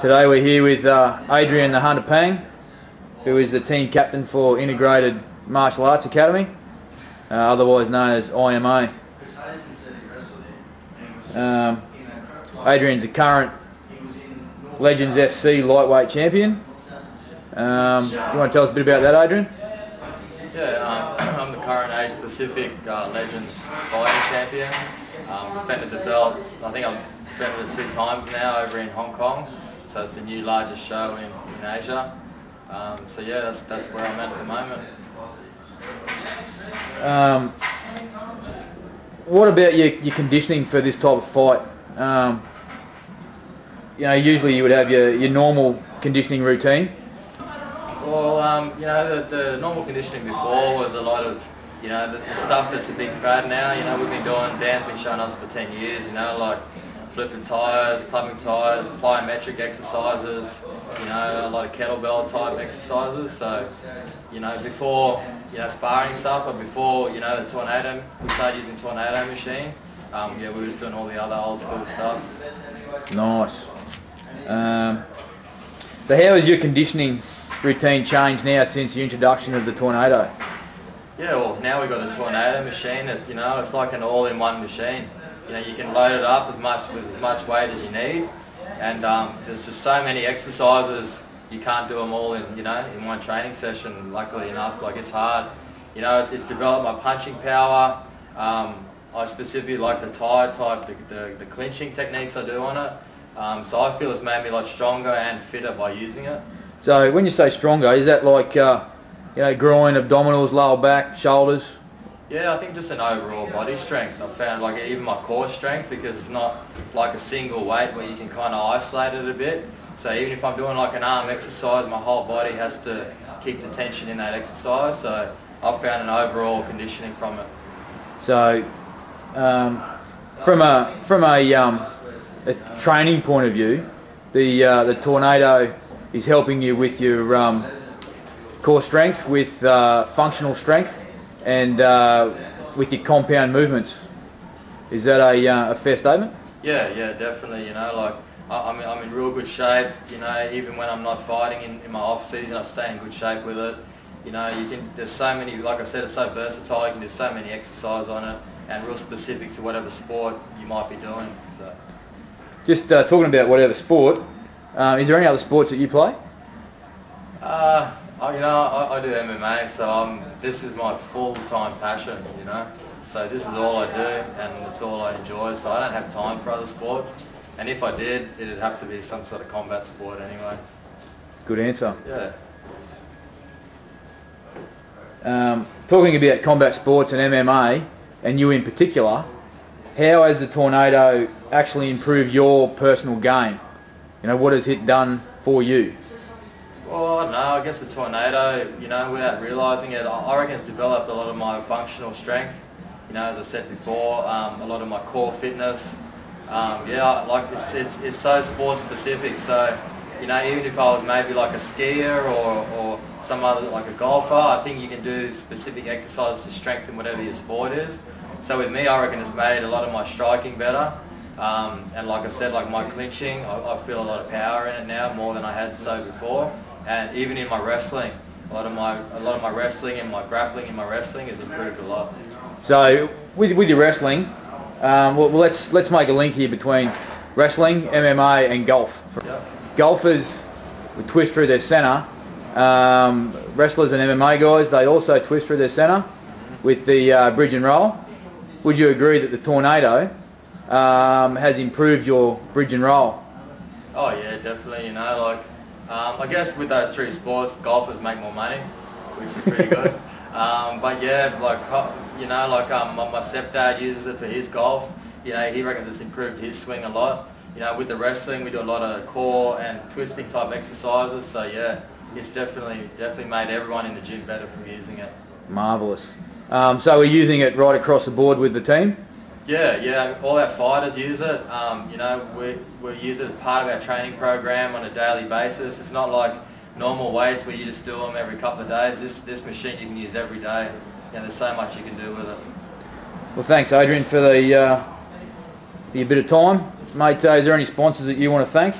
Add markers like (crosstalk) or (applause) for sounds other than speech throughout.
Today we're here with uh, Adrian the Hunter Pang, who is the team captain for Integrated Martial Arts Academy, uh, otherwise known as IMA. Um, Adrian's a current Legends FC lightweight champion. Um, you want to tell us a bit about that, Adrian? Yeah, um, (clears throat) I'm the current Asia Pacific uh, Legends fighting champion. Um, defended the belt, I think I've defended it two times now over in Hong Kong. So it's the new largest show in, in Asia. Um, so yeah, that's, that's where I'm at at the moment. Um, what about your, your conditioning for this type of fight? Um, you know, usually you would have your, your normal conditioning routine. Well, um, you know, the, the normal conditioning before was a lot of, you know, the, the stuff that's a big fad now. You know, we've been doing, Dan's been showing us for 10 years, you know, like flipping tyres, clubbing tyres, plyometric exercises, you know, a lot of kettlebell type exercises. So, you know, before, you know, sparring stuff, but before, you know, the tornado, we started using tornado machine. Um, yeah, we were just doing all the other old school stuff. Nice. Um, so how has your conditioning routine changed now since the introduction of the Tornado? Yeah, well, now we've got the Tornado machine. That, you know, it's like an all-in-one machine. You know, you can load it up as much with as much weight as you need, and um, there's just so many exercises you can't do them all in you know in one training session. Luckily enough, like it's hard. You know, it's, it's developed my punching power. Um, I specifically like the tire type, the, the, the clinching techniques I do on it. Um, so I feel it's made me a lot stronger and fitter by using it. So when you say stronger, is that like uh, you know groin, abdominals, lower back, shoulders? Yeah, I think just an overall body strength. I've found like even my core strength because it's not like a single weight where you can kind of isolate it a bit. So even if I'm doing like an arm exercise, my whole body has to keep the tension in that exercise. So I've found an overall conditioning from it. So um, from a from a, um, a training point of view, the uh, the tornado is helping you with your um, core strength, with uh, functional strength, and uh, with your compound movements. Is that a, uh, a fair statement? Yeah, yeah, definitely. You know, like I, I'm, I'm in real good shape. You know, even when I'm not fighting in, in my off season, I stay in good shape with it. You know, you can. There's so many. Like I said, it's so versatile. You can do so many exercises on it, and real specific to whatever sport you might be doing. So. Just uh, talking about whatever sport. Uh, is there any other sports that you play? Uh, I, you know, I, I do MMA, so um, this is my full-time passion. You know, so this is all I do, and it's all I enjoy. So I don't have time for other sports, and if I did, it'd have to be some sort of combat sport anyway. Good answer. Yeah. Um, talking about combat sports and MMA, and you in particular, how has the tornado actually improved your personal game? You know, what has it done for you? Well, no, I guess the tornado, you know, without realising it, I reckon it's developed a lot of my functional strength. You know, as I said before, um, a lot of my core fitness. Um, yeah, like it's, it's, it's so sport specific. So, you know, even if I was maybe like a skier or, or some other, like a golfer, I think you can do specific exercises to strengthen whatever your sport is. So with me, I reckon it's made a lot of my striking better. Um, and like I said, like my clinching, I, I, feel a lot of power in it now more than I had so before. And even in my wrestling, a lot of my a lot of my wrestling and my grappling in my wrestling has improved a lot. So with with your wrestling, um, well, let's let's make a link here between wrestling, MMA, and golf. Yep. Golfers would twist through their centre. Um, wrestlers and MMA guys, they also twist through their centre with the uh, bridge and roll. Would you agree that the tornado um, has improved your bridge and roll? Oh yeah, definitely. You know, like um, I guess with those three sports, golfers make more money, which is pretty good. (laughs) um, but yeah, like you know, like um, my, stepdad uses it for his golf. You know, he reckons it's improved his swing a lot. You know, with the wrestling, we do a lot of core and twisting type exercises. So yeah, it's definitely definitely made everyone in the gym better from using it. Marvelous. Um, so we're using it right across the board with the team. Yeah, yeah. All our fighters use it. Um, you know, we we use it as part of our training program on a daily basis. It's not like normal weights where you just do them every couple of days. This this machine you can use every day. You know, there's so much you can do with it. Well, thanks, Adrian, for the uh, for your bit of time, mate. Uh, is there any sponsors that you want to thank?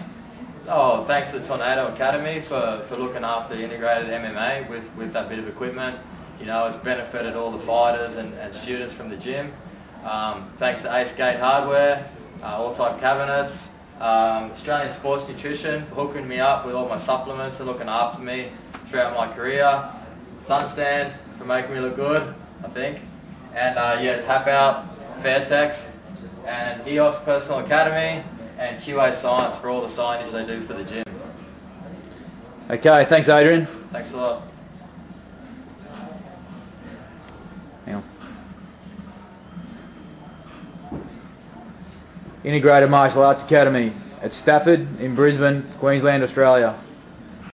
Oh, thanks to the Tornado Academy for, for looking after integrated MMA with, with that bit of equipment. You know, it's benefited all the fighters and, and students from the gym. Um, thanks to Ace Gate Hardware, uh, all type cabinets, um, Australian Sports Nutrition for hooking me up with all my supplements and looking after me throughout my career. Sunstand for making me look good, I think. And uh, yeah, Tap Out, Fairtex, and EOS Personal Academy, and QA Science for all the signage they do for the gym. Okay, thanks Adrian. Thanks a lot. Hang on. Integrated Martial Arts Academy at Stafford in Brisbane, Queensland, Australia.